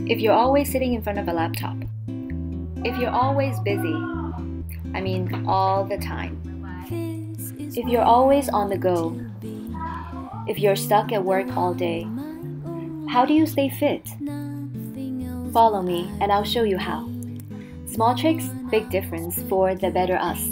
If you're always sitting in front of a laptop. If you're always busy. I mean, all the time. If you're always on the go. If you're stuck at work all day. How do you stay fit? Follow me and I'll show you how. Small tricks, big difference for the better us.